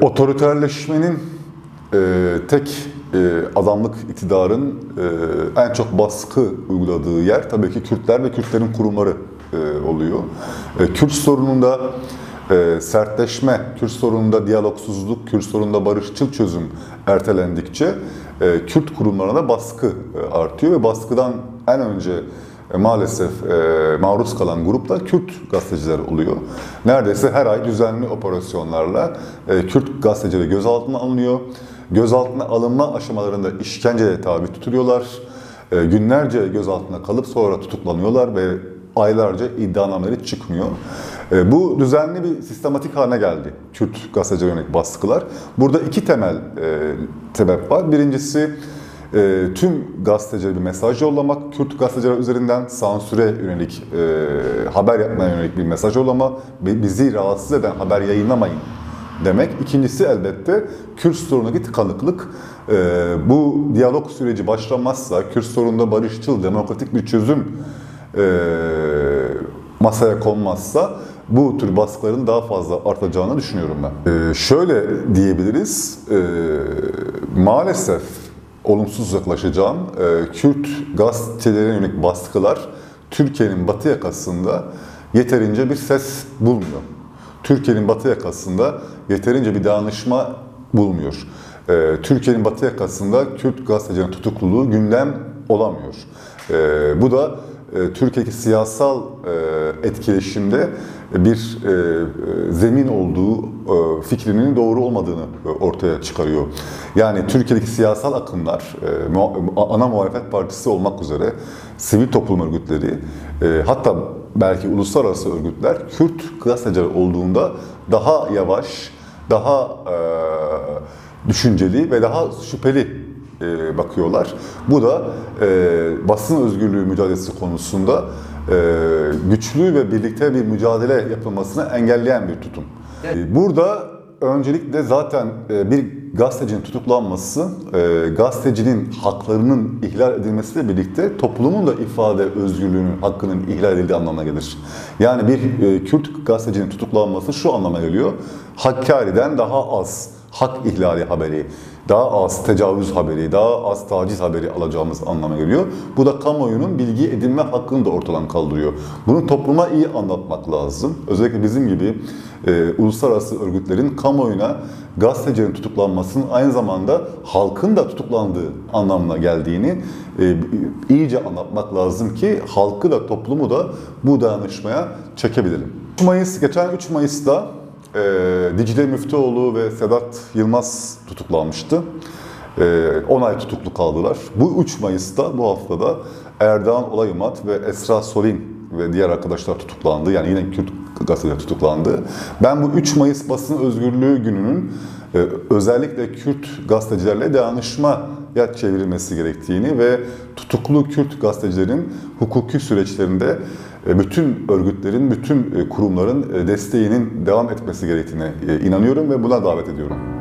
Otoriterleşmenin e, tek e, adamlık iktidarın e, en çok baskı uyguladığı yer tabii ki Kürtler ve Kürtlerin kurumları e, oluyor. E, Kürt sorununda e, sertleşme, Kürt sorununda diyalogsuzluk, Kürt sorununda barışçıl çözüm ertelendikçe e, Kürt kurumlarına da baskı e, artıyor ve baskıdan en önce maalesef e, maruz kalan grupta Kürt gazeteciler oluyor. Neredeyse her ay düzenli operasyonlarla e, Kürt gazetecileri gözaltına alınıyor. Gözaltına alınma aşamalarında işkenceye tabi tutuluyorlar. E, günlerce gözaltına kalıp sonra tutuklanıyorlar ve aylarca iddianameleri çıkmıyor. E, bu düzenli bir sistematik haline geldi Kürt gazetecilere yönelik baskılar. Burada iki temel e, sebep var. Birincisi e, tüm gazetecilere bir mesaj yollamak, Kürt gazeteciler üzerinden sansüre yönelik, e, haber yapmaya yönelik bir mesaj yollama, bi- bizi rahatsız eden haber yayınlamayın demek. İkincisi elbette Kürt sorunundaki tıkanıklık. E, bu diyalog süreci başlamazsa, Kürt sorununda barışçıl, demokratik bir çözüm e, masaya konmazsa bu tür baskıların daha fazla artacağını düşünüyorum ben. E, şöyle diyebiliriz, e, maalesef olumsuz yaklaşacağım. E, Kürt gazetelerine yönelik baskılar Türkiye'nin batı yakasında yeterince bir ses bulmuyor. Türkiye'nin batı yakasında yeterince bir danışma bulmuyor. E, Türkiye'nin batı yakasında Kürt gazetecilerin tutukluluğu gündem olamıyor. E, bu da Türkiye'deki siyasal e, etkileşimde bir e, e, zemin olduğu e, fikrinin doğru olmadığını e, ortaya çıkarıyor. Yani Türkiye'deki siyasal akımlar, e, ana muhalefet partisi olmak üzere sivil toplum örgütleri, e, hatta belki uluslararası örgütler Kürt gazeteciler olduğunda daha yavaş, daha e, düşünceli ve daha şüpheli e, bakıyorlar. Bu da e, basın özgürlüğü mücadelesi konusunda e, güçlü ve birlikte bir mücadele yapılmasını engelleyen bir tutum. E, Burada öncelikle zaten e, bir gazetecinin tutuklanması, e, gazetecinin haklarının ihlal edilmesiyle birlikte toplumun da ifade özgürlüğünün hakkının ihlal edildiği anlamına gelir. Yani bir e, Kürt gazetecinin tutuklanması şu anlama geliyor. Hakkari'den daha az hak ihlali haberi, daha az tecavüz haberi, daha az taciz haberi alacağımız anlama geliyor. Bu da kamuoyunun bilgi edinme hakkını da ortadan kaldırıyor. Bunu topluma iyi anlatmak lazım. Özellikle bizim gibi e, uluslararası örgütlerin kamuoyuna gazetecilerin tutuklanmasının aynı zamanda halkın da tutuklandığı anlamına geldiğini e, iyice anlatmak lazım ki halkı da toplumu da bu dayanışmaya çekebilelim. 3 Mayıs, geçen 3 Mayıs'ta e, Dicle Müftüoğlu ve Sedat Yılmaz tutuklanmıştı. E, 10 ay tutuklu kaldılar. Bu 3 Mayıs'ta bu haftada Erdoğan Olaymat ve Esra Solin ve diğer arkadaşlar tutuklandı. Yani yine Kürt gazeteler tutuklandı. Ben bu 3 Mayıs basın özgürlüğü gününün özellikle Kürt gazetecilerle dayanışmaya çevrilmesi gerektiğini ve tutuklu Kürt gazetecilerin hukuki süreçlerinde e, bütün örgütlerin, bütün e, kurumların e, desteğinin devam etmesi gerektiğine inanıyorum ve buna davet ediyorum.